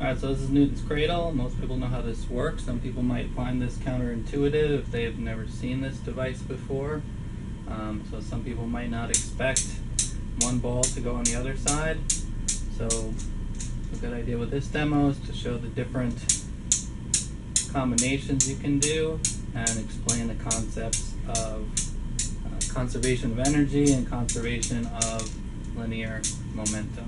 Alright, so this is Newton's cradle. Most people know how this works. Some people might find this counterintuitive if they've never seen this device before. Um, so some people might not expect one ball to go on the other side. So a good idea with this demo is to show the different combinations you can do and explain the concepts of uh, conservation of energy and conservation of linear momentum.